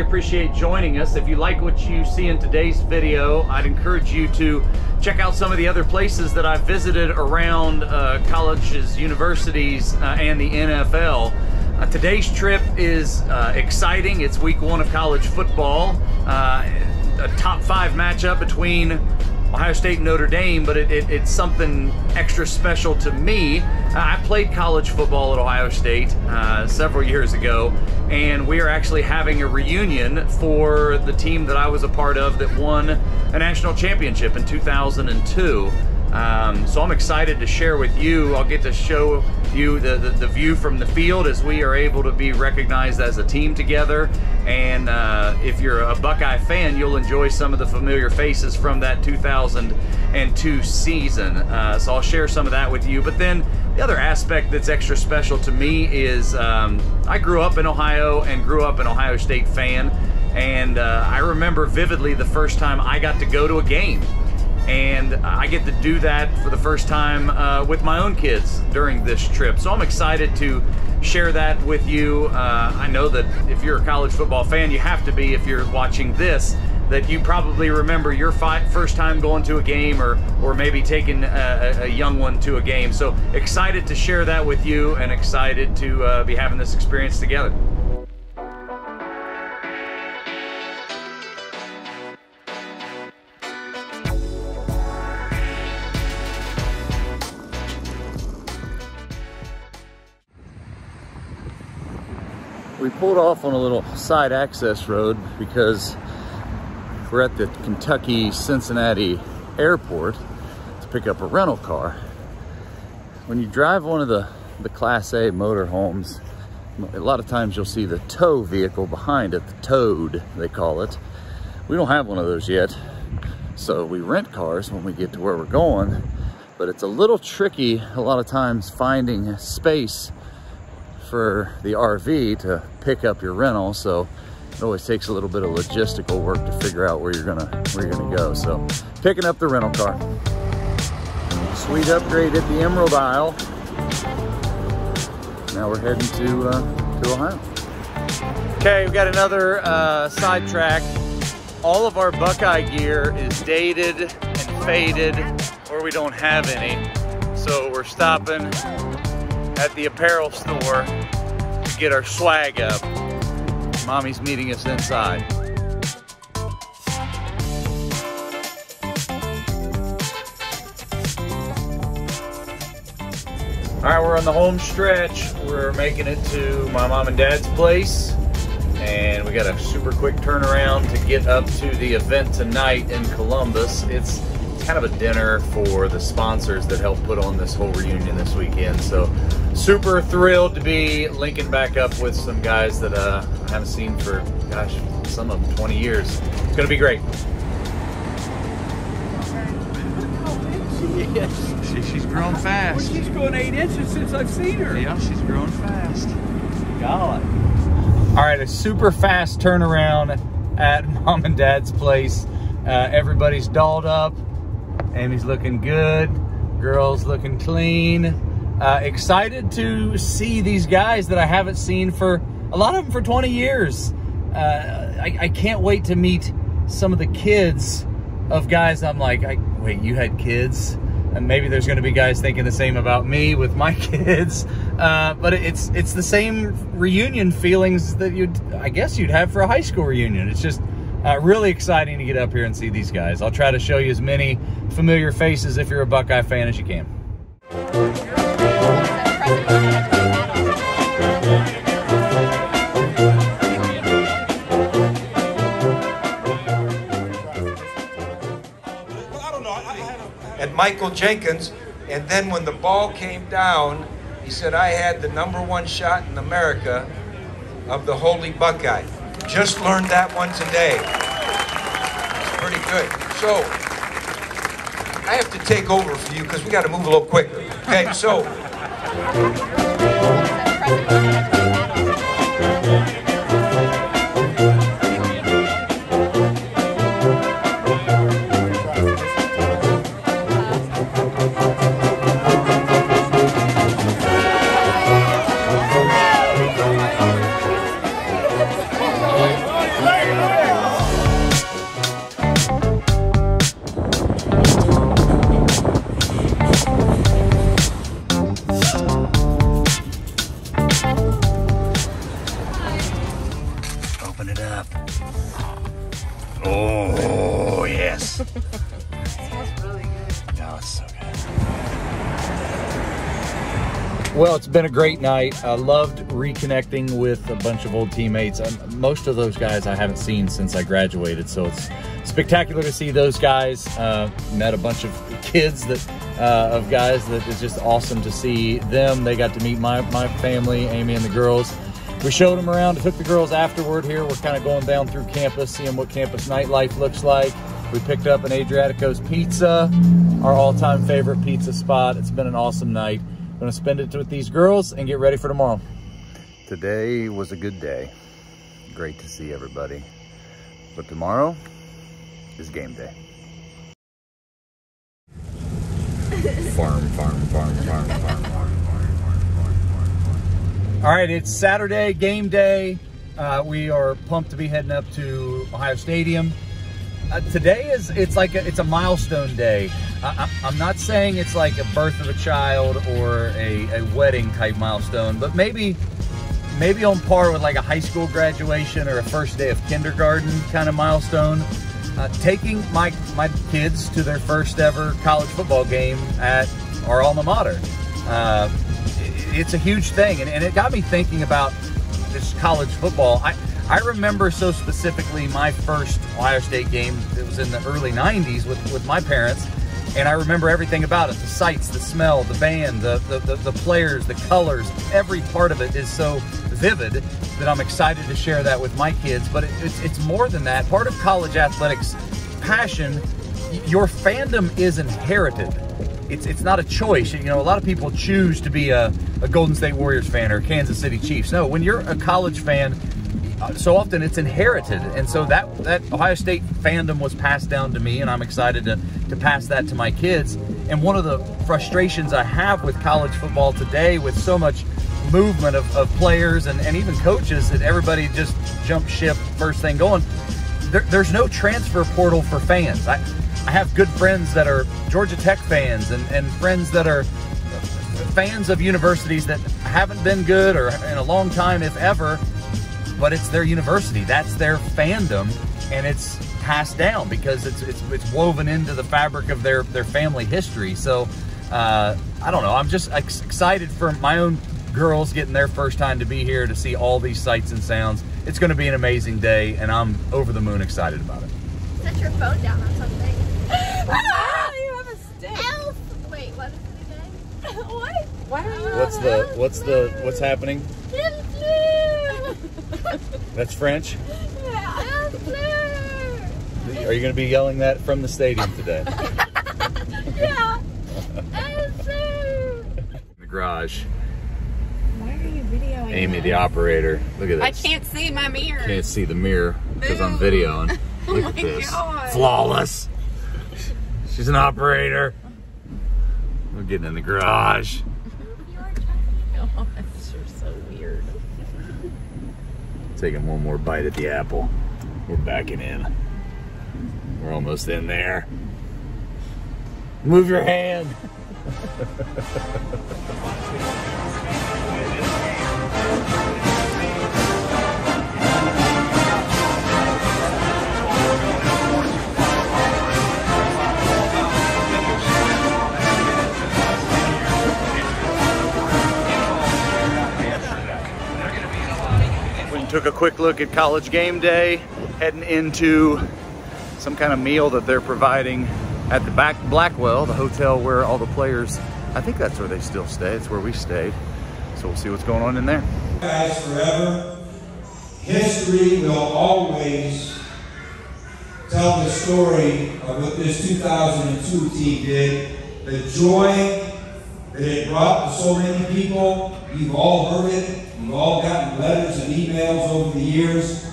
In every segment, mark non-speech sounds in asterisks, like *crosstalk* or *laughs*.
really appreciate joining us. If you like what you see in today's video, I'd encourage you to check out some of the other places that I've visited around uh, colleges, universities, uh, and the NFL. Uh, today's trip is uh, exciting. It's week one of college football. Uh, a top five matchup between Ohio State and Notre Dame, but it, it, it's something extra special to me. I played college football at Ohio State uh, several years ago, and we are actually having a reunion for the team that I was a part of that won a national championship in 2002. Um, so I'm excited to share with you. I'll get to show you the, the, the, view from the field as we are able to be recognized as a team together. And uh, if you're a Buckeye fan, you'll enjoy some of the familiar faces from that 2002 season. Uh, so I'll share some of that with you. But then the other aspect that's extra special to me is um, I grew up in Ohio and grew up an Ohio State fan. And uh, I remember vividly the first time I got to go to a game and I get to do that for the first time uh, with my own kids during this trip. So I'm excited to share that with you. Uh, I know that if you're a college football fan, you have to be if you're watching this, that you probably remember your first time going to a game or, or maybe taking a, a, young one to a game. So excited to share that with you and excited to uh, be having this experience together. Pulled off on a little side access road because we're at the Kentucky Cincinnati airport to pick up a rental car. When you drive one of the, the Class A motorhomes, a lot of times you'll see the tow vehicle behind it, the toad, they call it. We don't have one of those yet, so we rent cars when we get to where we're going, but it's a little tricky a lot of times finding space for the RV to pick up your rental. So it always takes a little bit of logistical work to figure out where you're gonna where you're gonna go. So picking up the rental car. Sweet upgrade at the Emerald Aisle. Now we're heading to uh, to Ohio. Okay, we've got another uh, sidetrack. All of our Buckeye gear is dated and faded, or we don't have any. So we're stopping at the apparel store to get our swag up. Mommy's meeting us inside. All right, we're on the home stretch. We're making it to my mom and dad's place. And we got a super quick turnaround to get up to the event tonight in Columbus. It's kind of a dinner for the sponsors that helped put on this whole reunion this weekend. So super thrilled to be linking back up with some guys that uh, I haven't seen for, gosh, some of them 20 years. It's going to be great. She, she's grown fast. Well, she's grown eight inches since I've seen her. Yeah, she's grown fast. God. All right, a super fast turnaround at *laughs* mom and dad's place. Uh, everybody's dolled up. Amy's looking good. Girls looking clean. Uh, excited to see these guys that I haven't seen for a lot of them for 20 years. Uh, I, I, can't wait to meet some of the kids of guys. I'm like, I, wait, you had kids? And maybe there's going to be guys thinking the same about me with my *laughs* kids. Uh, but it's it's the same reunion feelings that you'd, I guess, you'd have for a high school reunion. It's just uh, really exciting to get up here and see these guys. I'll try to show you as many familiar faces if you're a Buckeye fan as you can. And Michael Jenkins, and then when the ball came down, he said, I had the number one shot in America of the Holy Buckeye. Just learned that one today. It's pretty good. So, I have to take over for you because we got to move a little quicker. Okay, so. Mouth. Been a great night. I loved reconnecting with a bunch of old teammates. Um, most of those guys I haven't seen since I graduated, so it's spectacular to see those guys. Uh, met a bunch of kids that uh, of guys that is just awesome to see them. They got to meet my, my family, Amy and the girls. We showed them around. Took the girls afterward here. We're kind of going down through campus, seeing what campus nightlife looks like. We picked up an Adriatico's Pizza, our all-time favorite pizza spot. It's been an awesome night. Gonna spend it with these girls and get ready for tomorrow. Today was a good day. Great to see everybody. But tomorrow is game day. farm, farm, farm, farm, farm, farm. Farm, farm. All right, it's Saturday, game day. Uh, we are pumped to be heading up to Ohio Stadium. Uh, today is it's like a, it's a milestone day. I, am not saying it's like a birth of a child or a, a wedding type milestone, but maybe maybe on par with like a high school graduation or a first day of kindergarten kind of milestone. Uh, taking my my kids to their first ever college football game at our alma mater. Uh, it's a huge thing, and, and it got me thinking about this college football. I I remember so specifically my first Ohio State game. It was in the early '90s with with my parents, and I remember everything about it: the sights, the smell, the band, the the, the, the players, the colors. Every part of it is so vivid that I'm excited to share that with my kids. But it, it's it's more than that. Part of college athletics passion, your fandom is inherited it's it's not a choice. You know, a lot of people choose to be a, a Golden State Warriors fan or Kansas City Chiefs. No, when you're a college fan, so often it's inherited, and so that that Ohio State fandom was passed down to me, and I'm excited to to pass that to my kids. And one of the frustrations I have with college football today, with so much movement of, of players and, and even coaches, that everybody just jump ship first thing going. There, there's no transfer portal for fans. I, I have good friends that are Georgia Tech fans and, and friends that are fans of universities that haven't been good or in a long time, if ever, but it's their university. That's their fandom, and it's passed down because it's it's, it's woven into the fabric of their their family history. So uh, I don't know. I'm just excited for my own girls getting their first time to be here to see all these sights and sounds. It's going to be an amazing day, and I'm over the moon excited about it. Set your phone down or something. *laughs* ah, you *laughs* have a stick. Elf. Wait, what is it again? *laughs* what? Why are you? What's the? What's the? What's happening? That's French. Yeah. Are you going to be yelling that from the stadium today? yeah. *laughs* the garage. Why are you videoing? Amy, that? the operator. Look at this. I can't see my mirror. I Can't see the mirror because I'm videoing. Look *laughs* oh at this. God. Flawless. She's an operator. We're getting in the garage. Oh, that's so weird. Taking one more bite at the apple. We're backing in. We're almost in there. Move your hand. *laughs* took a quick look at college game day, heading into some kind of meal that they're providing at the back Blackwell, the hotel where all the players, I think that's where they still stay. It's where we stayed. So we'll see what's going on in there. Guys, forever, history will always tell the story of what this 2002 team did, the joy that it brought to so many people. You've all heard it. You've all gotten letters and emails over the years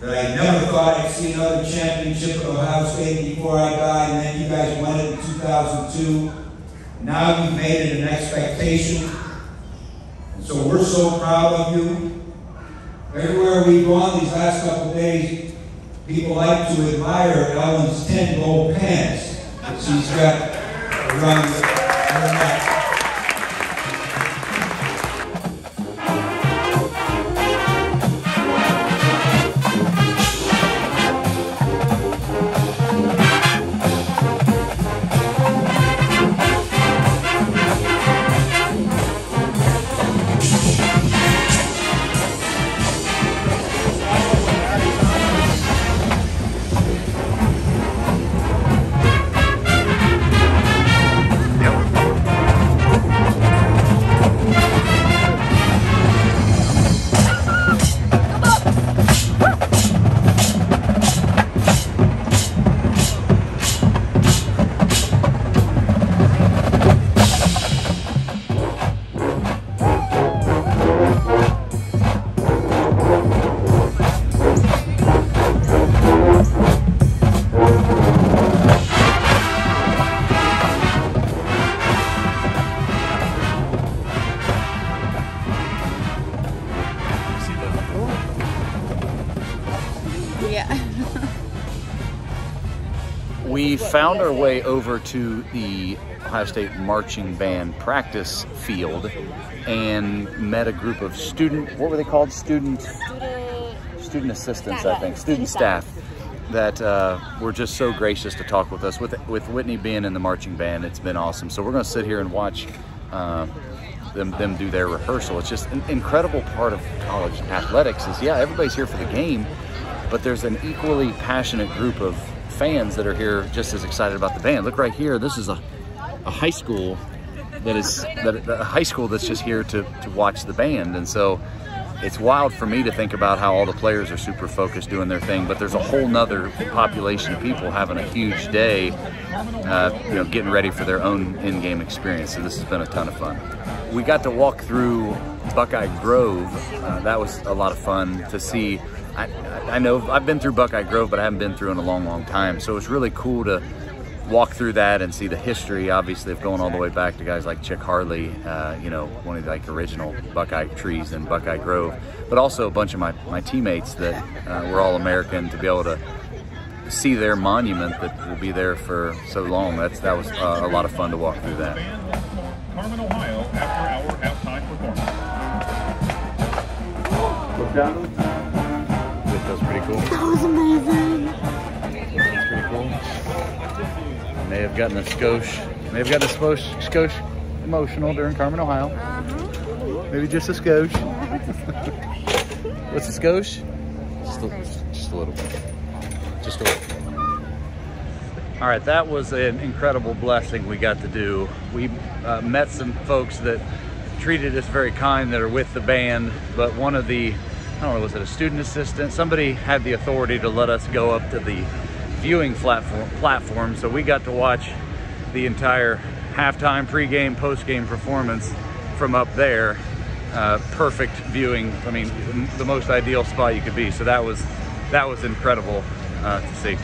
that I never thought I'd see another championship at Ohio State before I died, and then you guys won it in 2002. Now you've made it an expectation. And so we're so proud of you. Everywhere we've gone these last couple days, people like to admire Ellen's 10 gold pants that she's got around her neck. Found our way over to the Ohio State marching band practice field and met a group of student, what were they called? Student, student assistants, I think, student staff that uh, were just so gracious to talk with us. With, with Whitney being in the marching band, it's been awesome. So we're gonna sit here and watch uh, them, them do their rehearsal. It's just an incredible part of college athletics is, yeah, everybody's here for the game, but there's an equally passionate group of fans that are here just as excited about the band. Look right here, this is a, a high school that is that a high school that's just here to, to watch the band. And so it's wild for me to think about how all the players are super focused doing their thing, but there's a whole nother population of people having a huge day, uh, you know, getting ready for their own in-game experience. So this has been a ton of fun. We got to walk through Buckeye Grove. Uh, that was a lot of fun to see. I, I know I've been through Buckeye Grove, but I haven't been through in a long, long time. So it was really cool to walk through that and see the history, obviously, of going all the way back to guys like Chick Harley, uh, you know, one of the like original Buckeye trees in Buckeye Grove, but also a bunch of my, my teammates that uh, were all American to be able to see their monument that will be there for so long. That's that was uh, a lot of fun to walk through that. Carmen, Ohio, after our halftime performance. That was pretty cool. That was amazing. That's pretty cool. May have gotten a skosh, may have gotten a skosh, skosh emotional during Carmen, Ohio. Uh -huh. Maybe just a skosh. What's a skosh? Just a, just a little bit. Just a little. All right, that was an incredible blessing we got to do. We uh, met some folks that treated us very kind that are with the band, but one of the, I don't know, was it a student assistant? Somebody had the authority to let us go up to the viewing platform, platform so we got to watch the entire halftime, pregame, postgame performance from up there. Uh, perfect viewing. I mean, the most ideal spot you could be. So that was that was incredible uh, to see.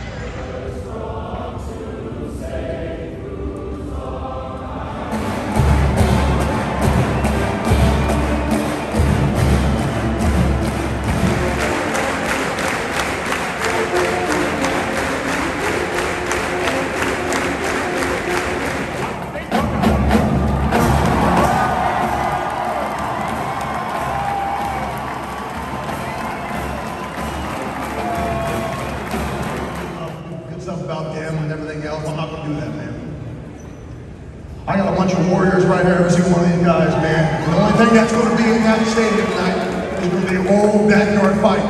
That's gonna be in that stadium tonight is gonna be an old backyard fight,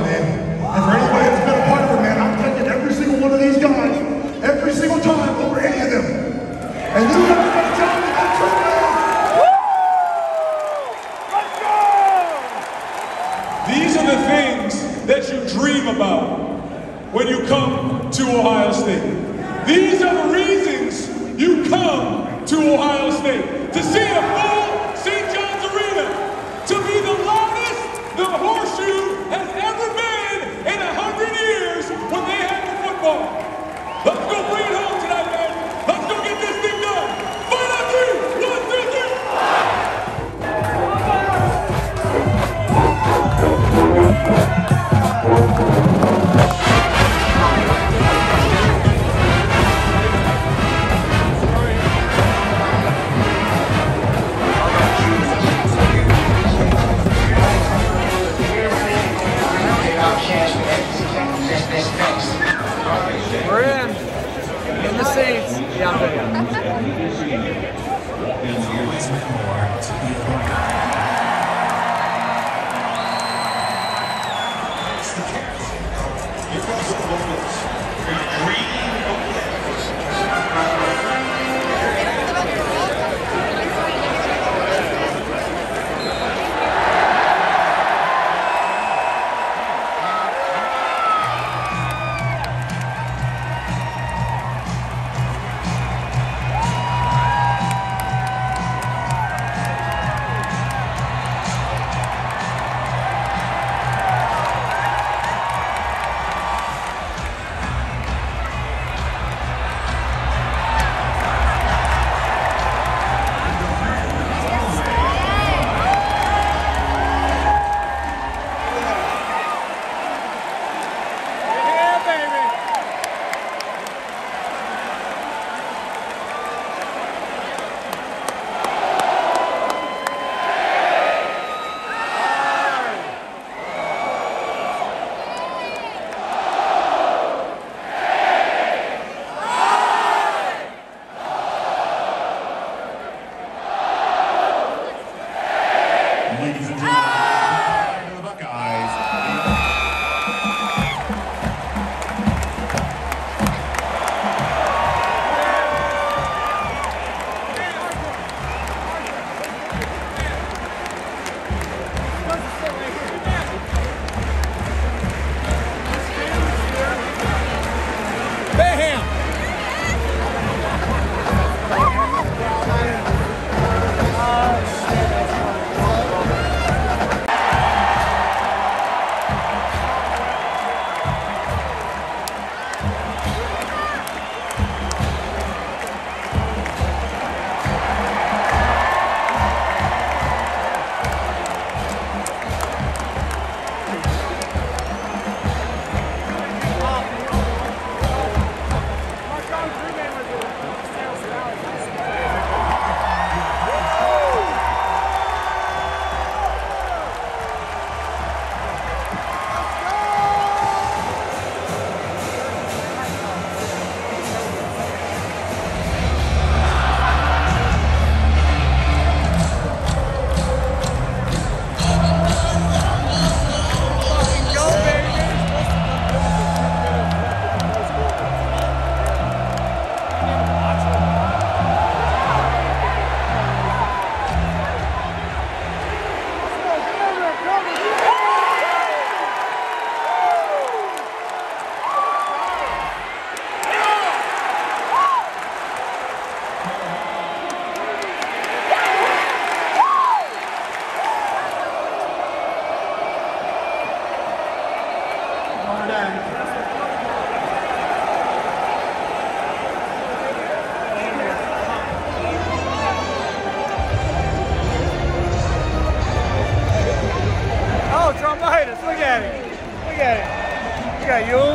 cayó.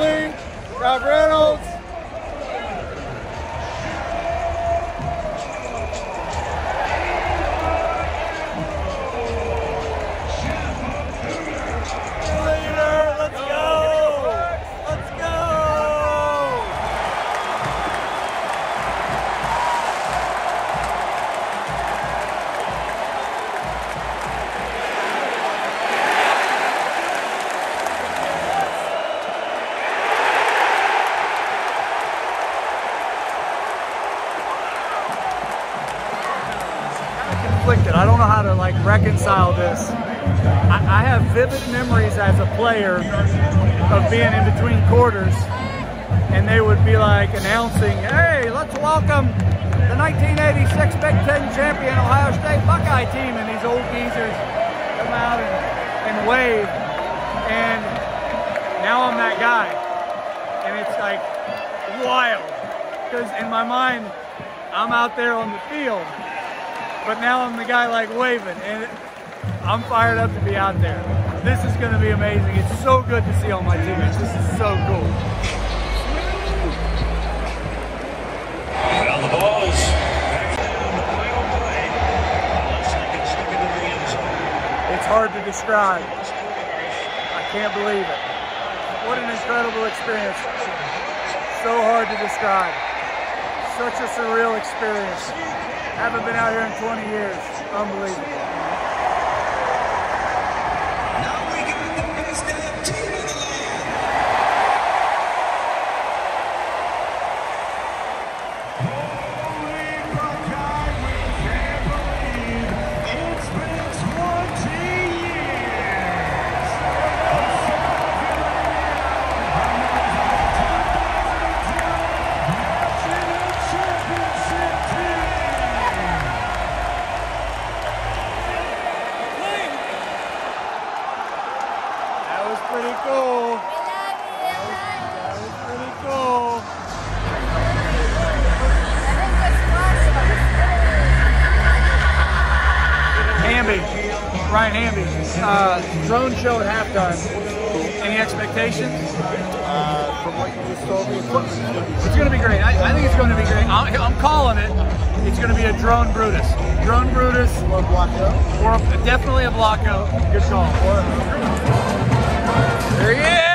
Reconcile this. I, I have vivid memories as a player of being in between quarters, and they would be like announcing, "Hey, let's welcome the 1986 Big Ten champion Ohio State Buckeye team," and these old geezers come out and, and wave, and now I'm that guy, and it's like wild because in my mind, I'm out there on the field but now I'm the guy like waving, and I'm fired up to be out there. This is going to be amazing. It's so good to see all my teammates. This is so cool. Well, the ball is It's hard to describe. I can't believe it. What an incredible experience. So hard to describe. Such a surreal experience. Haven't been out here in 20 years. Unbelievable. Uh, drone show at halftime. Any expectations? Uh, from what you just told me, It's going to be great. I, I think it's going to be great. I'm, I'm calling it. It's going to be a drone Brutus. Drone Brutus. Or Or a, definitely a Block O. Good call. There he is!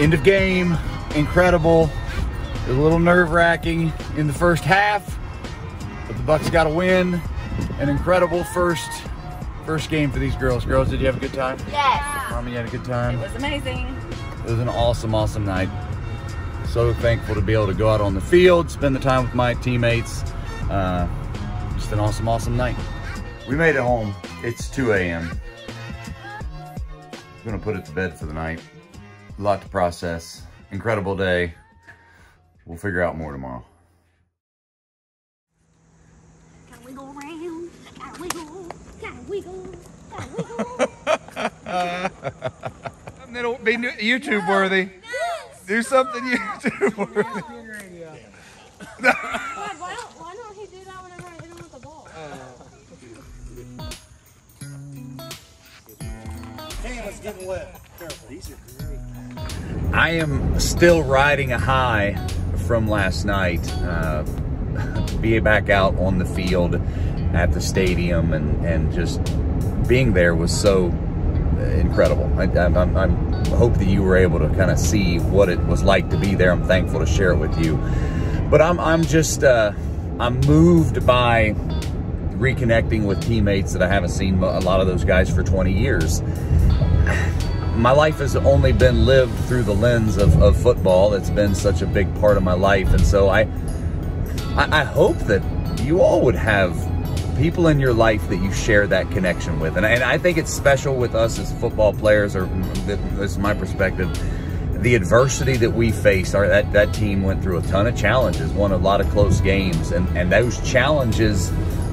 End of game, incredible. It was a little nerve wracking in the first half, but the Bucks got a win. An incredible first first game for these girls. Girls, did you have a good time? Yes. Mommy, you had a good time. It was amazing. It was an awesome, awesome night. So thankful to be able to go out on the field, spend the time with my teammates. Uh, just an awesome, awesome night. We made it home. It's 2 a.m. I'm gonna put it to bed for the night. A lot to process. Incredible day. We'll figure out more tomorrow. Gotta wiggle around. Gotta wiggle. Gotta wiggle. Gotta wiggle. *laughs* It'll be YouTube worthy. Do something *laughs* YouTube worthy. God, *laughs* I am still riding a high from last night. Uh, *laughs* being back out on the field at the stadium and, and just being there was so incredible. I, I, I hope that you were able to kind of see what it was like to be there. I'm thankful to share it with you. But I'm, I'm just, uh, I'm moved by reconnecting with teammates that I haven't seen a lot of those guys for 20 years my life has only been lived through the lens of, of football. It's been such a big part of my life. And so I, I, I hope that you all would have people in your life that you share that connection with. And, and I think it's special with us as football players, or this is my perspective, the adversity that we faced. Our, that, that team went through a ton of challenges, won a lot of close games. And, and those challenges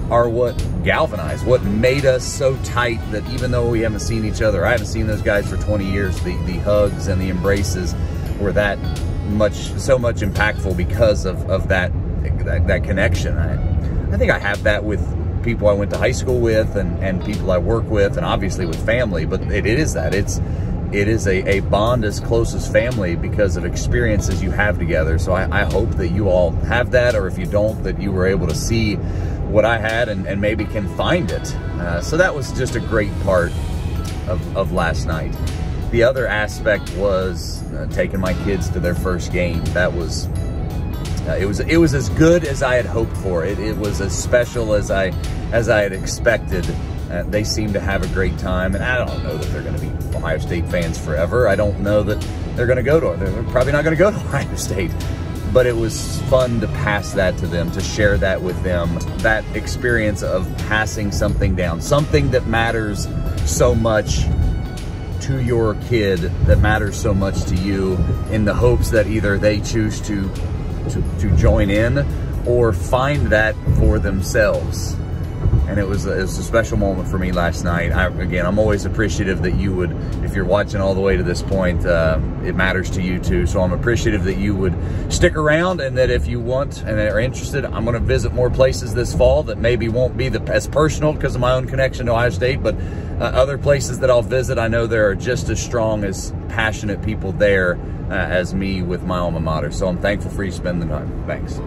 are what galvanized, what made us so tight that even though we haven't seen each other, I haven't seen those guys for 20 years, the, the hugs and the embraces were that much, so much impactful because of, of that, that, that connection. I, I think I have that with people I went to high school with and, and people I work with and obviously with family, but it, it is that. It's, it is a, a bond as close as family because of experiences you have together. So I, I hope that you all have that, or if you don't, that you were able to see what I had and, and maybe can find it. Uh, so that was just a great part of, of last night. The other aspect was uh, taking my kids to their first game. That was uh, it was it was as good as I had hoped for. It it was as special as I as I had expected. Uh, they seem to have a great time, and I don't know that they're going to be Ohio State fans forever. I don't know that they're going to go to. They're probably not going to go to *laughs* Ohio State but it was fun to pass that to them, to share that with them. That experience of passing something down, something that matters so much to your kid, that matters so much to you, in the hopes that either they choose to, to, to join in or find that for themselves and it was, a, it was a special moment for me last night. I, again, I'm always appreciative that you would, if you're watching all the way to this point, uh, it matters to you too. So I'm appreciative that you would stick around and that if you want and are interested, I'm going to visit more places this fall that maybe won't be the, as personal because of my own connection to Ohio State, but uh, other places that I'll visit, I know there are just as strong as passionate people there uh, as me with my alma mater. So I'm thankful for you spending the time. Thanks.